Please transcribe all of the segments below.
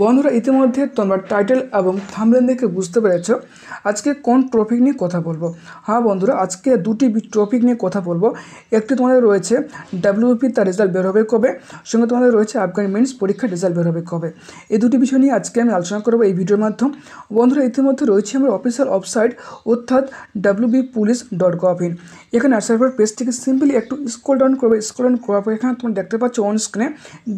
বন্ধুরা, ইতিমধ্যে তোমরা টাইটেল এবং থামলেন দেখে বুঝতে পেরেছ। আজকে কোন টপিক নিয়ে কথা বলব? হ্যাঁ বন্ধুরা, আজকে দুটি টপিক নিয়ে কথা বলব। একটি তোমাদের রয়েছে ডাব্লিউপি তার রেজাল্ট বের হবে কবে? সঙ্গে তোমাদের রয়েছে আফগান মেন্স পরীক্ষার রেজাল্ট বের হবে কবে? এই দুটি বিষয় নিয়ে আজকে আমি আলোচনা করব এই ভিডিওর মাধ্যম। বন্ধুরা, ইতিমধ্যে রয়েছে আমার অফিসিয়াল ওয়েবসাইট অর্থাৎ WB police dot gov in এখানে পর পেজটিকে সিম্পলি একটু স্ক্রল ডাউন করবে। স্ক্রল ডাউন করার পর এখানে তোমরা দেখতে পাচ্ছ অন স্ক্রিনে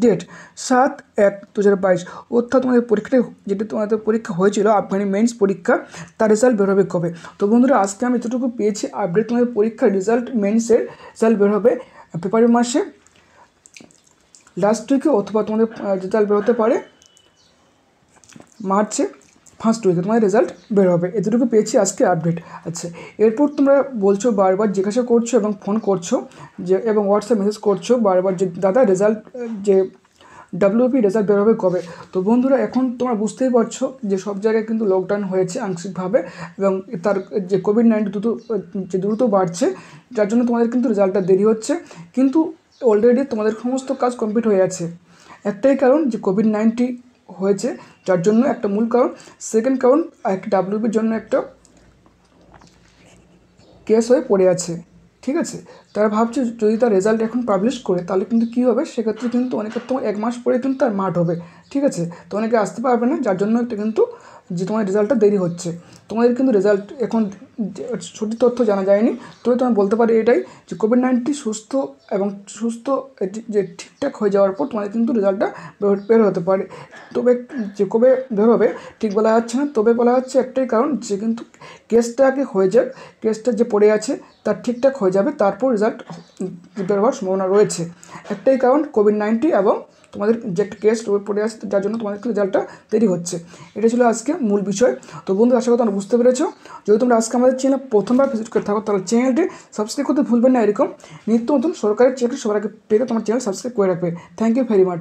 ডেট সাত এক দু হাজার বাইশ। অর্থাৎ তোমাদের পরীক্ষাটা যেটি তোমাদের পরীক্ষা হয়েছিল আফগানি মেন্স পরীক্ষা, তার রেজাল্ট বের হবে কবে? তো বন্ধুরা, আজকে আমি এতটুকু পেয়েছি আপডেট তোমাদের পরীক্ষার রেজাল্ট মেন্সের রেজাল্ট বের হবে ফেব্রুয়ারি মাসে। লাস্ট উইকে অথবা তোমাদের রেজাল্ট বের হতে পারে মার্চে ফার্স্ট উইকে তোমাদের রেজাল্ট বের হবে। এতটুকু পেয়েছি আজকে আপডেট আচ্ছা এরপর তোমরা বলছো বারবার জিজ্ঞাসা করছ এবং ফোন করছ যে, এবং হোয়াটসঅ্যাপ মেসেজ করছ বারবার যে, দাদা রেজাল্ট যে ডাব্লিউপি রেজাল্ট বের হবে কবে? তো বন্ধুরা, এখন তোমরা বুঝতেই পারছ যে সব জায়গায় কিন্তু লকডাউন হয়েছে আংশিকভাবে এবং তার যে কোভিড নাইন্টিন দ্রুত, যে দ্রুত বাড়ছে, যার জন্য তোমাদের কিন্তু রেজাল্টটা দেরি হচ্ছে। কিন্তু অলরেডি তোমাদের সমস্ত কাজ কমপ্লিট হয়ে আছে একটাই কারণ যে কোভিড নাইন্টিন হয়েছে, যার জন্য একটা মূল কারণ। সেকেন্ড কারণ ডাব্লিউপির জন্য একটা কেস হয়ে পড়ে আছে। ঠিক আছে? তারা ভাবছে যদি তার রেজাল্ট এখন পাবলিশ করে, তাহলে কিন্তু কী হবে? সেক্ষেত্রে কিন্তু অনেকের তো এক মাস পরে কিন্তু তার মাঠ হবে। ঠিক আছে? তো অনেকে আসতে পারবে না, যার জন্য একটা কিন্তু যে তোমার রেজাল্টটা দেরি হচ্ছে। তোমাদের কিন্তু রেজাল্ট এখন সঠিক তথ্য জানা যায়নি। তবে তোমার বলতে পারি এটাই যে কোভিড নাইন্টিন সুস্থ এবং সুস্থ যে ঠিকঠাক হয়ে যাওয়ার পর তোমাদের কিন্তু রেজাল্টটা বের হতে পারে। তবে যে কবে বের হবে ঠিক বলা যাচ্ছে না। তবে বলা যাচ্ছে একটাই কারণ যে কিন্তু কেসটা আগে হয়ে যাক। কেসটা যে পড়ে আছে তার ঠিকঠাক হয়ে যাবে। তারপর রেজাল্ট বের হওয়ার সম্ভাবনা রয়েছে। একটাই কারণ কোভিড নাইন্টিন এবং তোমাদের যে একটা কেস পড়ে আসছে যার জন্য তোমাদের রেজাল্টটা দেরি হচ্ছে। এটা ছিল আজকে মূল বিষয়। তো বন্ধু আশা করি তোমরা বুঝতে পেরেছ। যদি তোমরা আজকে আমাদের চ্যানেল প্রথমবার ভিজিট করে থাকো, তাহলে চ্যানেলটি সাবস্ক্রাইব করতে ভুলবেন না। এরকম নিত্য নতুন সরকারের চ্যানেলটি সবার আগে পেতে তোমার চ্যানেল সাবস্ক্রাইব করে রাখবে। Thank you very much